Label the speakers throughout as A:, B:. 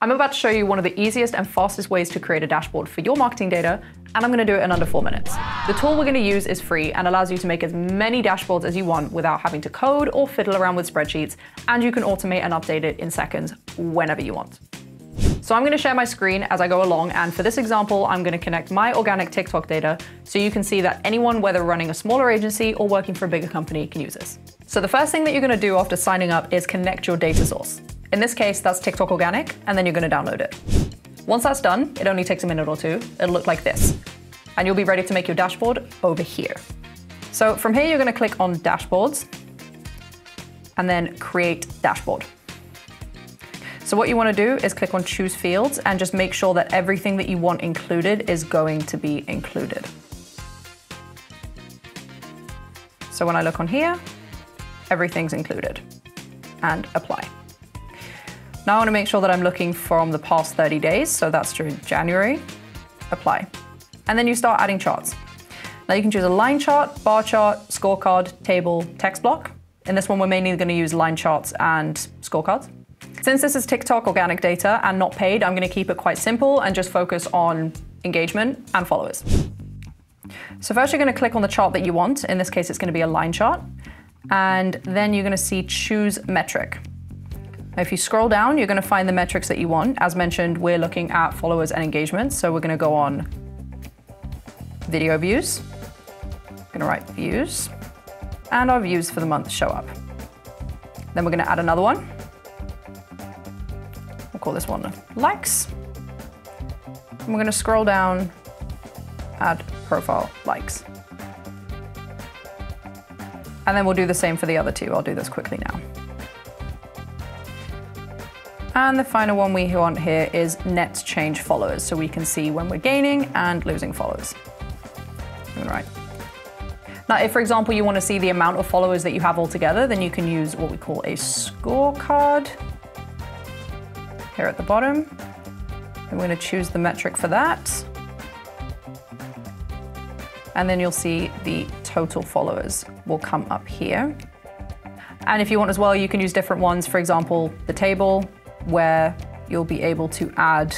A: I'm about to show you one of the easiest and fastest ways to create a dashboard for your marketing data, and I'm gonna do it in under four minutes. The tool we're gonna use is free and allows you to make as many dashboards as you want without having to code or fiddle around with spreadsheets, and you can automate and update it in seconds whenever you want. So I'm gonna share my screen as I go along, and for this example, I'm gonna connect my organic TikTok data so you can see that anyone, whether running a smaller agency or working for a bigger company, can use this. So the first thing that you're gonna do after signing up is connect your data source. In this case, that's TikTok Organic, and then you're gonna download it. Once that's done, it only takes a minute or two, it'll look like this. And you'll be ready to make your dashboard over here. So from here, you're gonna click on Dashboards, and then Create Dashboard. So what you wanna do is click on Choose Fields and just make sure that everything that you want included is going to be included. So when I look on here, everything's included, and Apply. Now I wanna make sure that I'm looking from the past 30 days, so that's during January, apply. And then you start adding charts. Now you can choose a line chart, bar chart, scorecard, table, text block. In this one, we're mainly gonna use line charts and scorecards. Since this is TikTok organic data and not paid, I'm gonna keep it quite simple and just focus on engagement and followers. So first you're gonna click on the chart that you want. In this case, it's gonna be a line chart. And then you're gonna see choose metric. Now, if you scroll down, you're going to find the metrics that you want. As mentioned, we're looking at followers and engagements. So we're going to go on video views. I'm going to write views. And our views for the month show up. Then we're going to add another one. We'll call this one likes. And we're going to scroll down, add profile likes. And then we'll do the same for the other two. I'll do this quickly now. And the final one we want here is net change followers, so we can see when we're gaining and losing followers. Right. Now, if, for example, you want to see the amount of followers that you have altogether, then you can use what we call a scorecard here at the bottom. I'm going to choose the metric for that. And then you'll see the total followers will come up here. And if you want as well, you can use different ones. For example, the table, where you'll be able to add,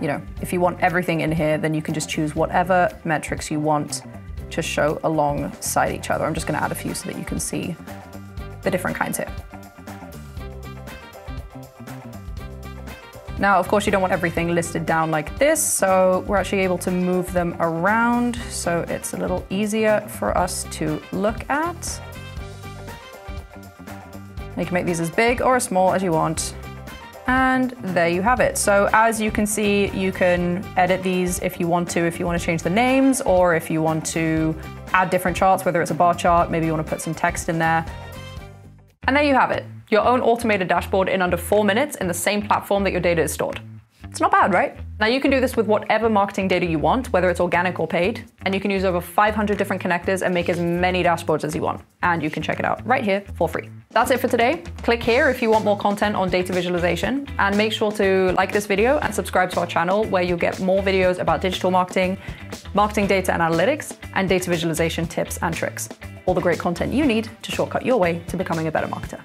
A: you know, if you want everything in here, then you can just choose whatever metrics you want to show alongside each other. I'm just gonna add a few so that you can see the different kinds here. Now, of course, you don't want everything listed down like this, so we're actually able to move them around so it's a little easier for us to look at. You can make these as big or as small as you want. And there you have it. So as you can see, you can edit these if you want to, if you want to change the names or if you want to add different charts, whether it's a bar chart, maybe you want to put some text in there. And there you have it, your own automated dashboard in under four minutes in the same platform that your data is stored. It's not bad, right? Now you can do this with whatever marketing data you want, whether it's organic or paid, and you can use over 500 different connectors and make as many dashboards as you want. And you can check it out right here for free. That's it for today. Click here if you want more content on data visualization and make sure to like this video and subscribe to our channel where you'll get more videos about digital marketing, marketing data and analytics, and data visualization tips and tricks. All the great content you need to shortcut your way to becoming a better marketer.